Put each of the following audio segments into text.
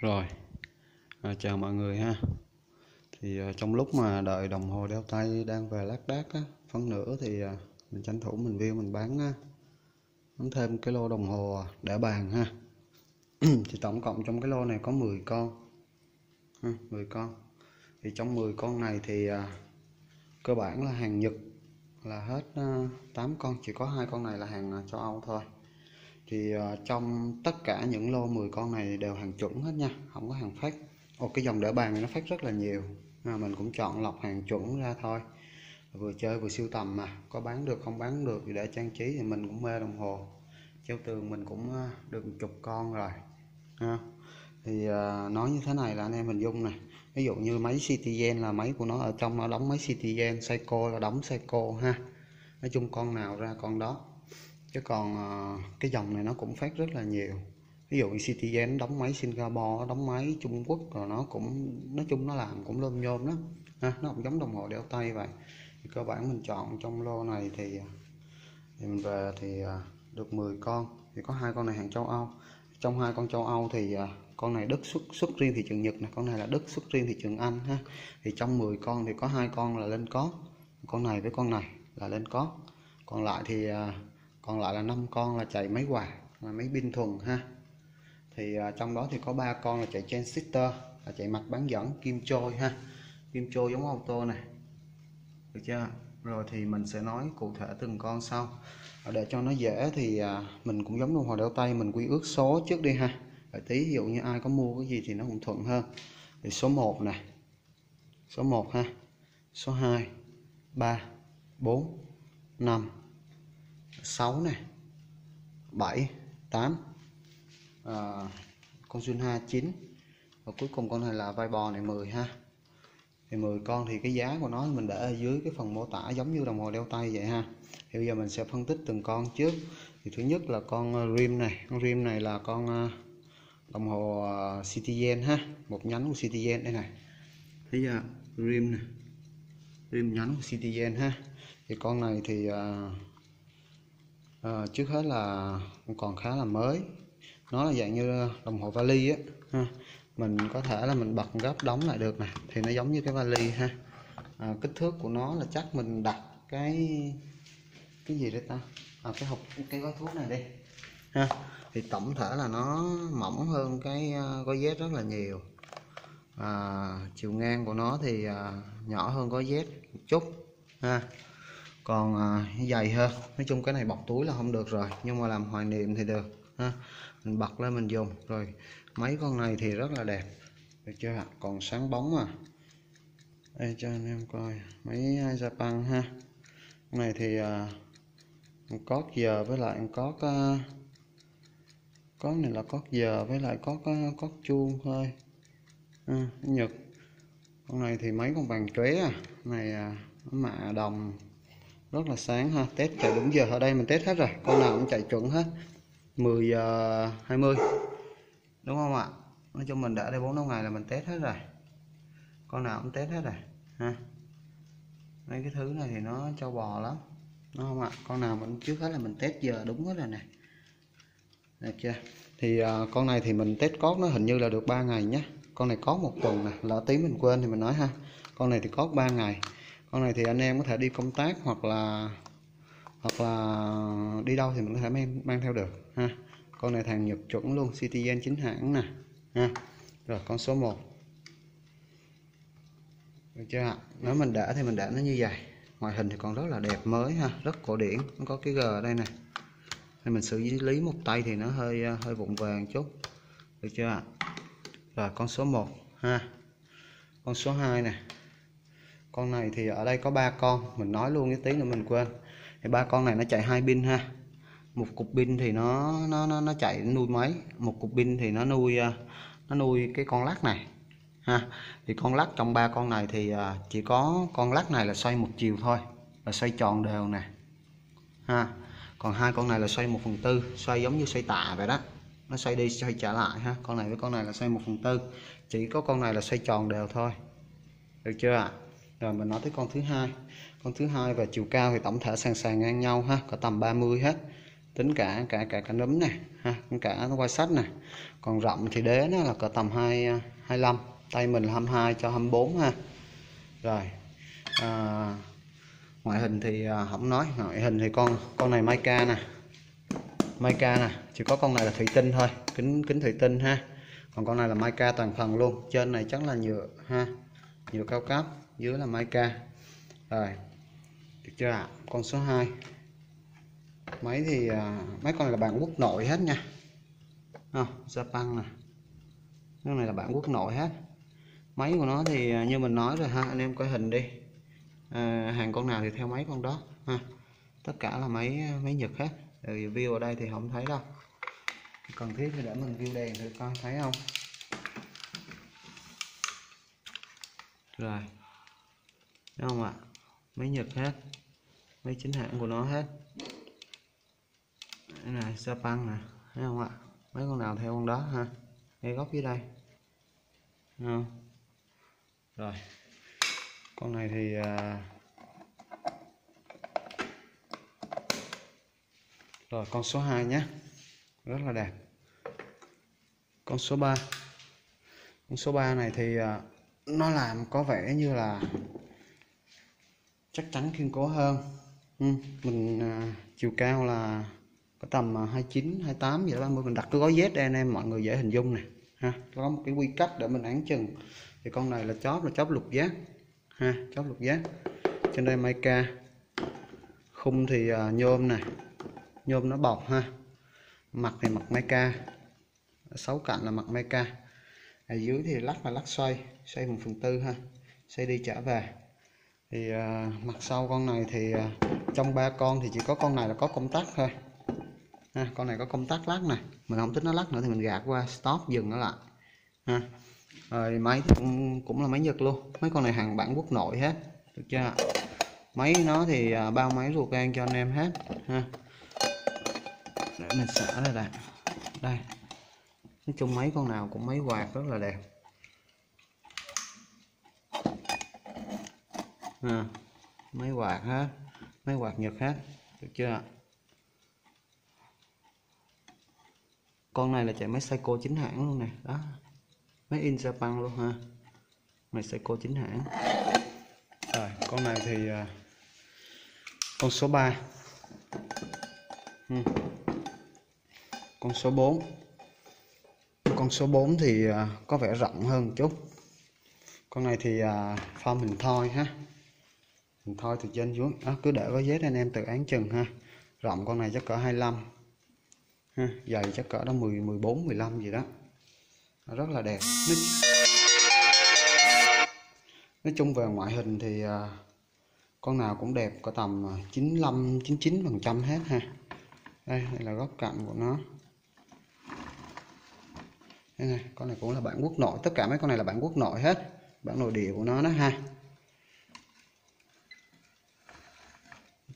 Rồi, à, chào mọi người ha. Thì à, trong lúc mà đợi đồng hồ đeo tay đang về lác đác á, phân nửa thì à, mình tranh thủ mình view mình bán á, bán thêm cái lô đồng hồ để bàn ha. thì tổng cộng trong cái lô này có 10 con. Ha, 10 con. Thì trong 10 con này thì à, cơ bản là hàng Nhật là hết à, 8 con, chỉ có hai con này là hàng à, châu Âu thôi thì ờ, trong tất cả những lô 10 con này đều hàng chuẩn hết nha, không có hàng phát Ồ, cái dòng đỡ bàn này nó phát rất là nhiều mà mình cũng chọn lọc hàng chuẩn ra thôi. Vừa chơi vừa siêu tầm mà, có bán được không bán được thì để trang trí thì mình cũng mê đồng hồ. Treo tường mình cũng ờ, được chục con rồi, ha. thì ờ, nói như thế này là anh em hình dung này ví dụ như máy Citizen là máy của nó ở trong nó đóng máy Citizen, Seiko là đóng Seiko ha. Nói chung con nào ra con đó chứ còn ờ, cái dòng này nó cũng phát rất là nhiều. Ví dụ như Citizen đóng máy Singapore đóng máy Trung Quốc rồi nó cũng nói chung nó làm cũng lôm nhôm đó ha, nó cũng giống đồng hồ đeo tay vậy. Thì cơ bản mình chọn trong lô này thì, thì mình về thì ờ, được 10 con. Thì có hai con này hàng châu Âu. Trong hai con châu Âu thì ờ, con này Đức xuất xuất riêng thị trường Nhật này con này là Đức xuất riêng thị trường Anh ha. Thì trong 10 con thì có hai con là lên có con này với con này là lên có còn lại thì uh, còn lại là năm con là chạy máy quà là máy pin thuần ha. Thì uh, trong đó thì có ba con là chạy transistor là chạy mặt bán dẫn kim trôi ha. Kim trôi giống ô tô này được chưa? Rồi thì mình sẽ nói cụ thể từng con sau. À, để cho nó dễ thì uh, mình cũng giống đồng hồ đeo tay mình quy ước số trước đi ha. Để tí ví dụ như ai có mua cái gì thì nó cũng thuận hơn. Thì số 1 này số 1 ha. Số 2 3 4 5 6 này 7 8 à, con Junha 9 và cuối cùng con này là vai bò này 10 ha. Thì 10 con thì cái giá của nó mình để ở dưới cái phần mô tả giống như đồng hồ đeo tay vậy ha. Thì bây giờ mình sẽ phân tích từng con trước. Thì thứ nhất là con à, rim này. Con rim này là con à, đồng hồ à, Citizen ha. Một nhánh của Citizen đây này. Thấy giờ rim này. Rim nhánh của Citizen ha. Thì con này thì uh, à, trước hết là còn khá là mới. Nó là dạng như đồng hồ vali á ha. Mình có thể là mình bật gấp đóng lại được này thì nó giống như cái vali ha. À, kích thước của nó là chắc mình đặt cái cái gì đấy ta? À, cái hộp cái gói thuốc này đi ha. Thì tổng thể là nó mỏng hơn cái ờ, gói Z rất là nhiều. À, chiều ngang của nó thì à, nhỏ hơn gói Z một chút ha còn à, dày hơn nói chung cái này bọc túi là không được rồi nhưng mà làm hoài niệm thì được ha. Mình bật lên mình dùng rồi mấy con này thì rất là đẹp. Được chưa ạ? Còn sáng bóng à. Đây cho anh em coi mấy Japan ha. Con này thì à, có giờ với lại có à, có này là có giờ với lại có à, có, có chuông thôi. À, nhật. Con này thì mấy con vàng trế à. Này à, mạ đồng rất là sáng ha. Test chạy đúng giờ. Ở đây mình test hết rồi. Con nào cũng chạy chuẩn hết. 10 giờ 20 đúng không ạ? Nói chung mình đã đây 4 năm ngày là mình test hết rồi. Con nào cũng test hết rồi. Ha. Mấy cái thứ này thì nó cho bò lắm. Đúng không ạ? Con nào mình trước hết là mình test giờ đúng hết rồi nè. Được chưa? Thì uh, con này thì mình test cót nó hình như là được 3 ngày nhé con này có một tuần nè. Lỡ tí mình quên thì mình nói ha. Con này thì có 3 ngày con này thì anh em có thể đi công tác hoặc là hoặc là đi đâu thì mình có thể mang, mang theo được ha. Con này thằng Nhật chuẩn luôn Citizen chính hãng nè ha. Rồi con số 1 được chưa ạ? Nếu mình đã thì mình đã nó như vậy. Ngoại hình thì còn rất là đẹp mới ha. Rất cổ điển nó có cái g ở đây này nên mình xử lý một tay thì nó hơi hơi vụng vàng chút. Được chưa ạ? Rồi con số 1 ha. Con số 2 này con này thì ở đây có ba con. Mình nói luôn cái tí nữa mình quên. Thì ba con này nó chạy hai pin ha. Một cục pin thì nó nó nó, nó chạy nuôi máy một cục pin thì nó nuôi à, nó nuôi cái con lắc này ha. Thì con lắc trong ba con này thì à, chỉ có con lắc này là xoay một chiều thôi là xoay tròn đều nè ha. Còn hai con này là xoay một phần tư xoay giống như xoay tạ vậy đó. Nó xoay đi xoay trả lại ha. Con này với con này là xoay một phần tư. Chỉ có con này là xoay tròn đều thôi. Được chưa ạ? à? Rồi mình nói tới con thứ hai. Con thứ hai và chiều cao thì tổng thể sàn sàn ngang nhau ha có tầm 30 hết. Tính cả cả cả cả nấm này ha cả quai sách này. Còn rộng thì đế nó là cỡ tầm hai 25 tay mình là 22 cho 24 ha. Rồi à, ngoại hình thì à, không nói ngoại hình thì con con này Mica nè. Mica nè chỉ có con này là thủy tinh thôi kính kính thủy tinh ha. Còn con này là Mica toàn phần luôn trên này chắc là nhựa ha nhựa cao cấp dưới là Mica rồi được chưa ạ? Con số 2 máy thì à, mấy con này là bản quốc nội hết nha. À, Japan nè. Cái này là bản quốc nội hết. Máy của nó thì à, như mình nói rồi ha anh em coi hình đi. À, hàng con nào thì theo máy con đó ha. Tất cả là máy à, máy nhật hết. Review ở đây thì không thấy đâu. Cần thiết thì để mình view đèn thử coi thấy không? Rồi đúng không ạ? Máy nhật hết. Máy chính hãng của nó hết. Đây này, Japan nè thấy không ạ? Mấy con nào theo con đó ha? Ngay góc dưới đây. Không? rồi. Con này thì à... rồi, con số 2 nhé. Rất là đẹp. Con số 3 con số 3 này thì à, nó làm có vẻ như là chắc chắn kiên cố hơn. Ừ, mình à, chiều cao là có tầm 29 28 vậy đó mình đặt cái gói Z đây anh em mọi người dễ hình dung nè ha. Có một cái quy cách để mình án chừng. Thì con này là chóp là chóp lục giác ha chóp lục giác. Trên đây mica khung thì à, nhôm này nhôm nó bọc ha. Mặt thì mặt mica sáu cạnh là mặt mica ở dưới thì lắc là lắc xoay xoay một phần tư ha. Xoay đi trở về thì à, mặt sau con này thì à, trong ba con thì chỉ có con này là có công tắc thôi. Ha, con này có công tắc lắc này mình không thích nó lắc nữa thì mình gạt qua stop dừng nó lại. Ha rồi máy thì cũng, cũng là máy nhật luôn. Mấy con này hàng bản quốc nội hết được chưa máy nó thì à, bao máy ruột gan cho anh em hết. Ha. Để mình xả ra đây. Đây. Nói chung mấy con nào cũng mấy quạt rất là đẹp. À, máy quạt hết máy quạt nhật hết được chưa? Con này là chạy máy Seiko chính hãng luôn nè. Đó. Máy in Japan luôn ha. Máy Seiko chính hãng. Rồi con này thì à, con số 3 ừ. Hmm. con số 4 con số 4 thì à, có vẻ rộng hơn chút. Con này thì à, form hình thoi ha thôi từ trên xuống. À, cứ để có vết anh em tự án chừng ha. Rộng con này chắc cỡ 25 ha dày chắc cỡ đó 10 14 15 gì đó. Rất là đẹp. Nói, nói chung về ngoại hình thì à, con nào cũng đẹp có tầm à, 95 99 phần trăm hết ha. Đây, đây là góc cạnh của nó. Đây này, con này cũng là bản quốc nội. Tất cả mấy con này là bản quốc nội hết. Bản nội địa của nó đó ha.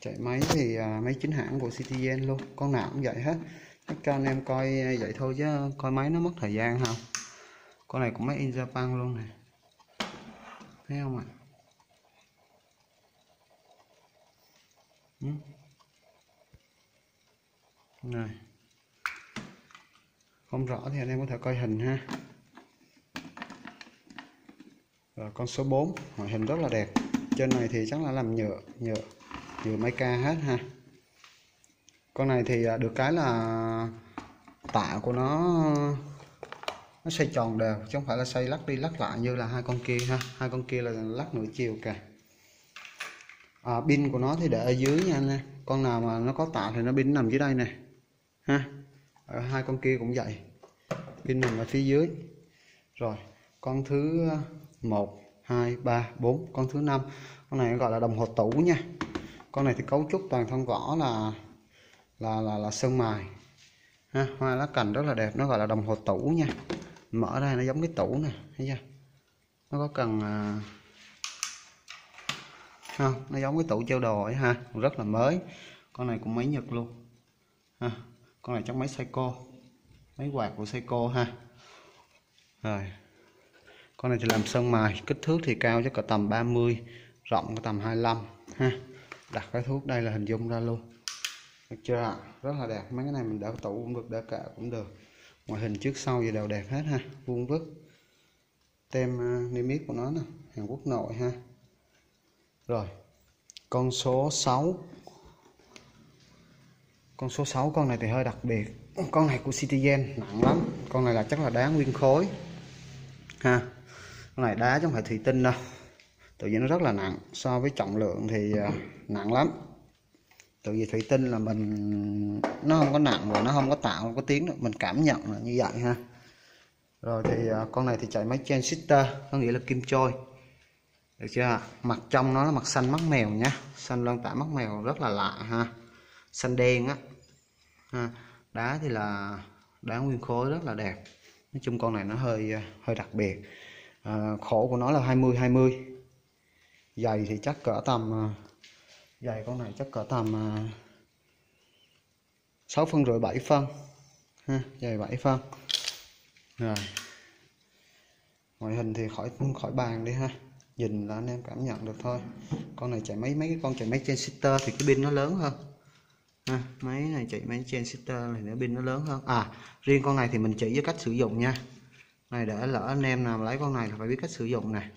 Chạy máy thì à, máy chính hãng của Citizen luôn con nào cũng vậy hết. Chắc cho anh em coi à, vậy thôi chứ coi máy nó mất thời gian không con này cũng máy in Japan luôn này thấy không ạ? Ừ. này. Không rõ thì anh em có thể coi hình ha. Rồi con số 4 ngoại hình rất là đẹp. Trên này thì chắc là làm nhựa nhựa vừa mấy ca hết ha. Con này thì à, được cái là tạ của nó nó xoay tròn đều chứ không phải là xoay lắc đi lắc lại như là hai con kia ha. Hai con kia là lắc nửa chiều kìa. À, pin của nó thì để ở dưới nha anh em. Con nào mà nó có tạ thì nó pin nằm dưới đây này ha. Ở hai con kia cũng vậy. Pin nằm ở phía dưới. Rồi con thứ à, một hai ba bốn con thứ năm. Con này gọi là đồng hồ tủ nha con này thì cấu trúc toàn thân vỏ là là là, là sơn mài. Ha hoa lá cành rất là đẹp nó gọi là đồng hồ tủ nha. Mở ra nó giống cái tủ nè thấy chưa? Nó có cần à... không nó giống cái tủ treo đồ ấy ha rất là mới. Con này cũng máy nhật luôn. Ha con này trong máy Seiko máy quạt của Seiko ha. Rồi con này thì làm sơn mài kích thước thì cao chắc có tầm 30 rộng có tầm 25 ha đặt cái thuốc đây là hình dung ra luôn. Được chưa ạ? Rất là đẹp. Mấy cái này mình đỡ tủ cũng được, đỡ cả cũng được. Ngoại hình trước sau gì đều đẹp hết ha. Vuông vức. Tem à, niêm yết của nó nè. Hàn Quốc nội ha. Rồi. Con số 6 con số 6 con này thì hơi đặc biệt. Con này của Citizen, nặng lắm. Con này là chắc là đá nguyên khối. Ha. Con này đá chứ không phải thủy tinh đâu tự nhiên nó rất là nặng. So với trọng lượng thì à, nặng lắm. Tự vì thủy tinh là mình nó không có nặng và nó không có tạo không có tiếng được. Mình cảm nhận là như vậy ha. Rồi thì à, con này thì chạy máy transistor có nghĩa là kim trôi được chưa mặt trong nó là mặt xanh mắt mèo nhá xanh loan tả mắt mèo rất là lạ ha. Xanh đen á. Ha. đá thì là đá nguyên khối rất là đẹp. Nói chung con này nó hơi à, hơi đặc biệt. À, khổ của nó là 20 20 dày thì chắc cỡ tầm à, dày con này chắc cỡ tầm à, 6 phân rưỡi 7 phân ha dày 7 phân. Rồi. Ngoại hình thì khỏi khỏi bàn đi ha. Nhìn là anh em cảm nhận được thôi. Con này chạy mấy mấy cái con chạy máy transistor thì cái pin nó lớn hơn. Ha, máy này chạy máy transistor này nữa pin nó lớn hơn. À riêng con này thì mình chỉ với cách sử dụng nha. Này để lỡ anh em nào lấy con này là phải biết cách sử dụng này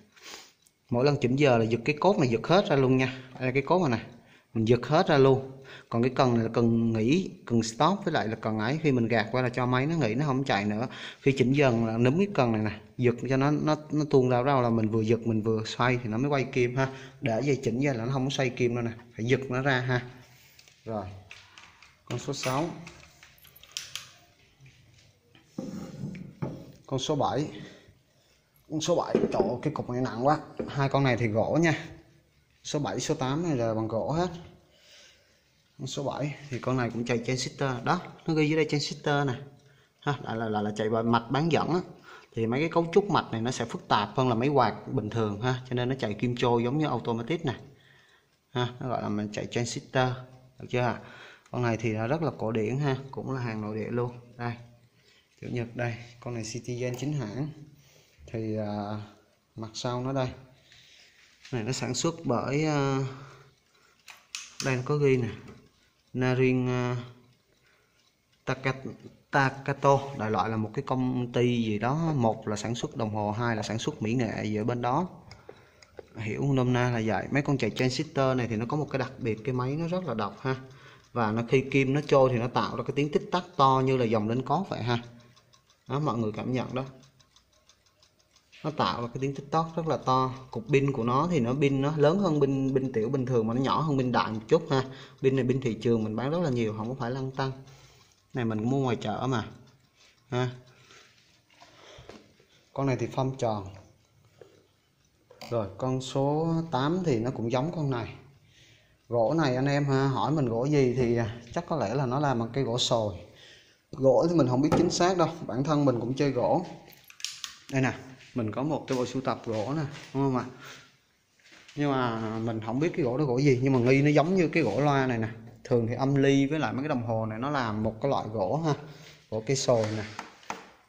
mỗi lần chỉnh giờ là giật cái cốt này giật hết ra luôn nha. Đây là cái cốt này nè. Mình giật hết ra luôn. Còn cái cần này là cần nghỉ, cần stop với lại là cần ấy. Khi mình gạt qua là cho máy nó nghỉ, nó không chạy nữa. Khi chỉnh dần là nấm cái cần này nè, giật cho nó nó nó tuôn ra đâu là mình vừa giật, mình vừa xoay thì nó mới quay kim ha. Để dây chỉnh ra là nó không có xoay kim đâu nè. Phải giật nó ra ha. Rồi. Con số 6 con số 7 con số 7 trời cái cục này nặng quá. Hai con này thì gỗ nha. Số 7 số 8 này là bằng gỗ hết. Con số 7 thì con này cũng chạy trên sitter đó nó ghi dưới đây trên sitter nè. Ha là là là, là chạy bằng mạch bán dẫn á. Thì mấy cái cấu trúc mạch này nó sẽ phức tạp hơn là mấy quạt bình thường ha. Cho nên nó chạy kim trôi giống như automatic này ha nó gọi là mình chạy transistor. Được chưa con này thì rất là cổ điển ha. Cũng là hàng nội địa luôn. Đây chủ nhật đây. Con này Citizen chính hãng thì à, mặt sau nó đây. Này nó sản xuất bởi à, đây nó có ghi nè. Narin uh, Takato. Đại loại là một cái công ty gì đó. Một là sản xuất đồng hồ hai là sản xuất mỹ nghệ gì ở bên đó. Hiểu nôm na là vậy. Mấy con chạy transistor này thì nó có một cái đặc biệt cái máy nó rất là độc ha. Và nó khi kim nó trôi thì nó tạo ra cái tiếng tích tắc to như là dòng lên có vậy ha. Đó mọi người cảm nhận đó nó tạo ra cái tiếng tiktok rất là to. Cục pin của nó thì nó pin nó lớn hơn pin pin tiểu bình thường mà nó nhỏ hơn pin đại một chút ha. Pin này pin thị trường mình bán rất là nhiều không có phải lăn tăng. Này mình mua ngoài chợ mà ha. Con này thì phong tròn. Rồi con số 8 thì nó cũng giống con này. Gỗ này anh em ha, hỏi mình gỗ gì thì à, chắc có lẽ là nó làm bằng cây gỗ sồi. Gỗ thì mình không biết chính xác đâu bản thân mình cũng chơi gỗ. Đây nè mình có một cái bộ sưu tập gỗ nè, đúng không ạ? Nhưng mà mình không biết cái gỗ đó gỗ gì, nhưng mà nghi nó giống như cái gỗ loa này nè. Thường thì âm ly với lại mấy cái đồng hồ này nó làm một cái loại gỗ ha, gỗ cây sồi nè.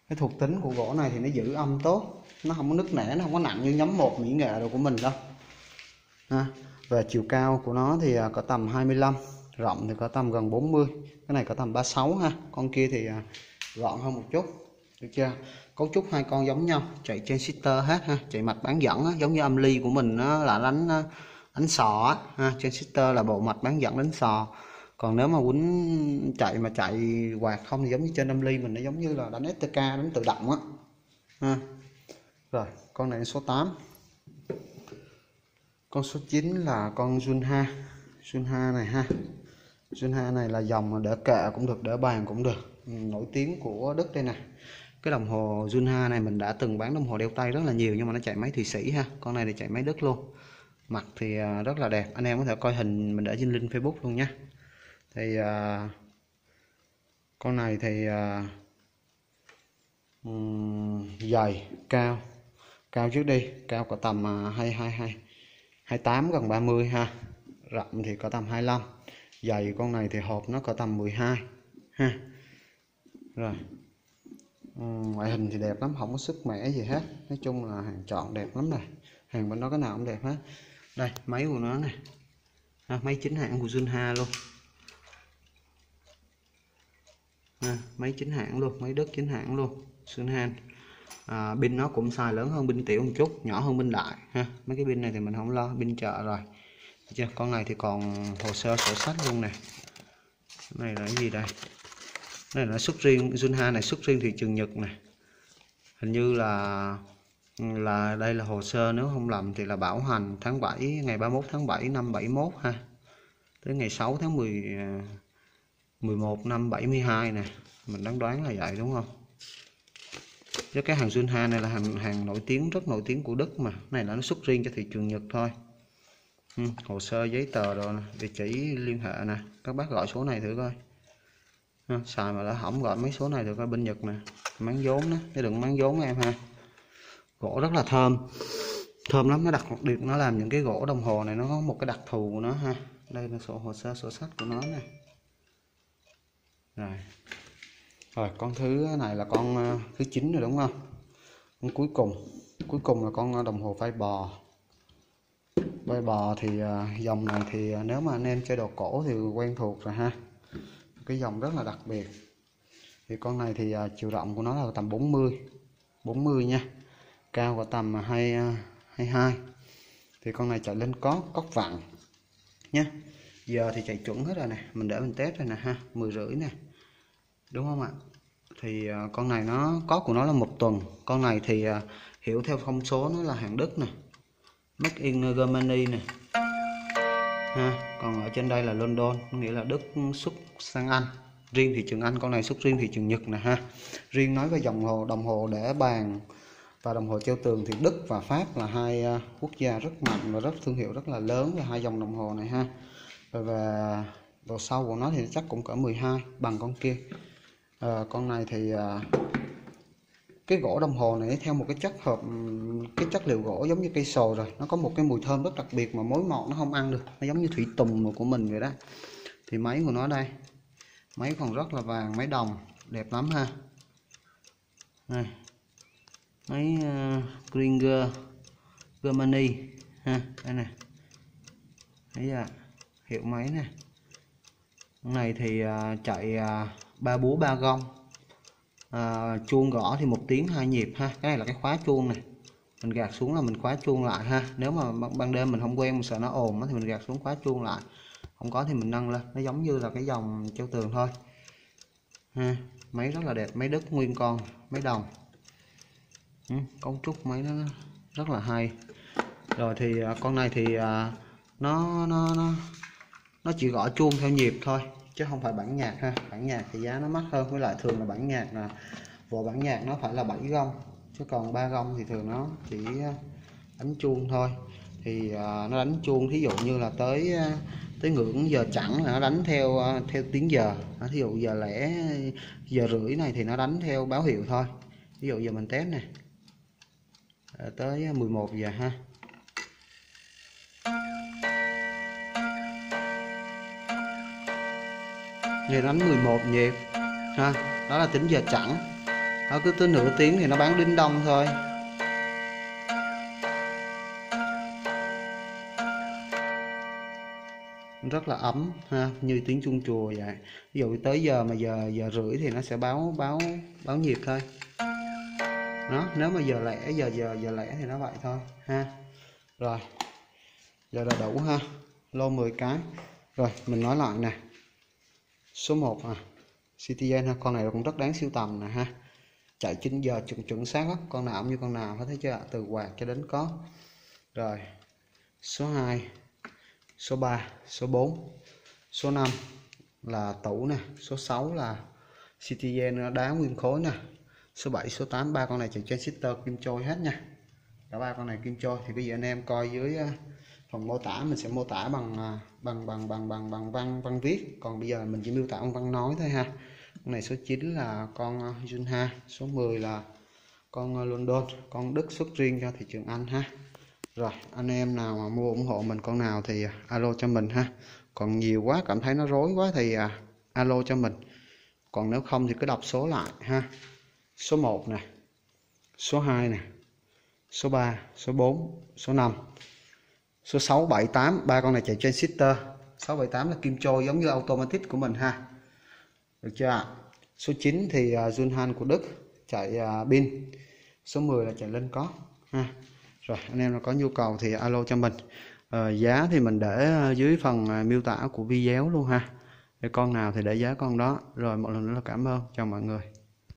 Cái thuộc tính của gỗ này thì nó giữ âm tốt, nó không có nứt nẻ, nó không có nặng như nhóm một mỹ nghệ đồ của mình đâu. Ha. và chiều cao của nó thì à, có tầm 25 rộng thì có tầm gần 40 cái này có tầm 36 ha. Con kia thì à, gọn hơn một chút, được chưa? Cấu trúc hai con giống nhau chạy trên sitter hết ha chạy mạch bán dẫn á, giống như âm ly của mình nó là đánh đánh sò á ha trên sitter là bộ mạch bán dẫn đánh sò. Còn nếu mà quýnh chạy mà chạy quạt không thì giống như trên âm ly mình nó giống như là đánh STK đánh tự động á ha. Rồi con này số 8 con số 9 là con Junha. Junha này ha Junha này là dòng đỡ kệ cũng được đỡ bàn cũng được. Ừ, nổi tiếng của Đức đây nè cái đồng hồ Junha này mình đã từng bán đồng hồ đeo tay rất là nhiều nhưng mà nó chạy máy Thụy Sĩ ha. Con này thì chạy máy Đức luôn. Mặt thì à, rất là đẹp. Anh em có thể coi hình mình để trên link Facebook luôn nhé thì uh, con này thì uh, dày cao cao trước đi cao có tầm uh, 222 28 gần 30 ha. Rộng thì có tầm 25 dày con này thì hộp nó có tầm 12 ha. Rồi. Ừ, ngoại hình thì đẹp lắm không có sức mẻ gì hết. Nói chung là hàng chọn đẹp lắm này. Hàng bên đó cái nào cũng đẹp hết. Đây máy của nó này. À, máy chính hãng của Junha luôn. À, máy chính hãng luôn máy đất chính hãng luôn Sunhan à, pin nó cũng xài lớn hơn pin tiểu một chút nhỏ hơn pin đại ha. Mấy cái pin này thì mình không lo pin chợ rồi. Được chưa? Con này thì còn hồ sơ sổ sách luôn nè. Này là cái gì đây? Này là xuất riêng Junha này xuất riêng thị trường Nhật này. Hình như là là đây là hồ sơ nếu không lầm thì là bảo hành tháng 7 ngày 31 tháng 7 năm 71 ha. Tới ngày 6 tháng 10 11 à, năm 72 nè mình đoán đoán là vậy đúng không? Với cái hàng Junha này là hàng hàng nổi tiếng rất nổi tiếng của Đức mà. Này là nó xuất riêng cho thị trường Nhật thôi. Ừ, hồ sơ giấy tờ rồi nè địa chỉ liên hệ nè. Các bác gọi số này thử coi ha, xài mà đã hỏng gọi mấy số này được ở bên Nhật nè. Máng vốn đó cái đừng máng vốn em ha. Gỗ rất là thơm. Thơm lắm nó đặc biệt nó làm những cái gỗ đồng hồ này nó có một cái đặc thù của nó ha. Đây là sổ hồ sơ sổ sách của nó nè. Rồi. Rồi con thứ này là con ờ, thứ chín rồi đúng không? Con cuối cùng. Cuối cùng là con ờ, đồng hồ vai bò. Vai bò thì ờ, dòng này thì nếu mà anh em chơi đồ cổ thì quen thuộc rồi ha cái dòng rất là đặc biệt. Thì con này thì à, chiều rộng của nó là tầm 40 40 nha. Cao của tầm à, 2 22 à, thì con này chạy lên có cốc vặn nhé giờ thì chạy chuẩn hết rồi nè mình để mình test rồi nè ha mười rưỡi nè. Đúng không ạ? Thì uh, con này nó có của nó là một tuần. Con này thì uh, hiểu theo thông số nó là hàng Đức nè. Made in Germany nè. Ha còn ở trên đây là London nghĩa là Đức xuất sang Anh. Riêng thị trường Anh con này xuất riêng thị trường Nhật nè ha. Riêng nói về dòng hồ đồng hồ để bàn và đồng hồ treo tường thì Đức và Pháp là hai à, quốc gia rất mạnh và rất thương hiệu rất là lớn về hai dòng đồng hồ này ha. Và, và độ sâu của nó thì chắc cũng cỡ 12 bằng con kia. À, con này thì à, cái gỗ đồng hồ này theo một cái chất hợp cái chất liệu gỗ giống như cây sồi rồi. Nó có một cái mùi thơm rất đặc biệt mà mối mọt nó không ăn được. Nó giống như thủy tùng của mình vậy đó. Thì máy của nó đây. Máy còn rất là vàng máy đồng. Đẹp lắm ha. Này. Máy ờ, uh, Gringer Germany ha. Đây này thấy chưa? Hiệu máy nè. Này thì uh, chạy uh, ba búa ba gông à, chuông gõ thì một tiếng hai nhịp ha. Cái này là cái khóa chuông này. Mình gạt xuống là mình khóa chuông lại ha. Nếu mà ban đêm mình không quen mình sợ nó ồn thì mình gạt xuống khóa chuông lại. Không có thì mình nâng lên. Nó giống như là cái dòng treo tường thôi. Ha máy rất là đẹp. Máy đất nguyên con máy đồng. Ừ, cấu trúc máy nó rất là hay. Rồi thì à, con này thì à, nó nó nó nó chỉ gõ chuông theo nhịp thôi chứ không phải bản nhạc ha. Bản nhạc thì giá nó mắc hơn, với lại thường là bản nhạc là vỏ bản nhạc nó phải là 7 gông chứ còn ba gông thì thường nó chỉ à, đánh chuông thôi. Thì à, nó đánh chuông, thí dụ như là tới à, tới ngưỡng giờ chẳng là nó đánh theo theo tiếng giờ. Thí dụ giờ lẻ, giờ rưỡi này thì nó đánh theo báo hiệu thôi. Ví dụ giờ mình test nè. Tới 11 giờ ha. Thì đánh 11 nhịp ha, đó là tính giờ chẵn. Nó cứ tới nửa tiếng thì nó bán đinh đông thôi. Rất là ấm, ha, như tiếng chuông chùa vậy. Ví dụ tới giờ mà giờ giờ rưỡi thì nó sẽ báo báo báo nhịp thôi. Nó nếu mà giờ lẻ, giờ giờ giờ lẻ thì nó vậy thôi, ha. Rồi, giờ là đủ ha. Lô 10 cái. Rồi, mình nói lại nè số 1 à. Citizen ha, con này cũng rất đáng siêu tầm nè ha. Chạy 9 giờ chuẩn chuẩn xác lắm, con nào cũng như con nào hết thấy chưa từ quạt cho đến có. Rồi, số 2 số 3 số 4 số 5 là tủ nè, số 6 là Citizen đá nguyên khối nè. Số 7 số 8 ba con này chạy trên sitter kim trôi hết nha. Cả ba con này kim trôi thì bây giờ anh em coi dưới à, phần mô tả, mình sẽ mô tả bằng à, bằng bằng bằng bằng bằng văn văn viết. Còn bây giờ mình chỉ miêu tả bằng văn nói thôi ha. Con này số 9 là con à, Junha số 10 là con à, London con Đức xuất riêng cho thị trường Anh ha. Rồi, anh em nào mà mua ủng hộ mình con nào thì alo cho mình ha. Còn nhiều quá, cảm thấy nó rối quá thì alo cho mình. Còn nếu không thì cứ đọc số lại ha. Số 1 nè, số 2 nè, số 3 số 4 số 5 số 678 ba con này chạy trên sitter 678 là kim trôi giống như automatic của mình ha. Được chưa số 9 thì uh, Junhan của Đức chạy uh, pin. Số 10 là chạy lên có ha. Rồi anh em nào có nhu cầu thì alo cho mình. À, giá thì mình để à, dưới phần miêu tả của video luôn ha. Để con nào thì để giá con đó. Rồi một lần nữa là cảm ơn. Chào mọi người.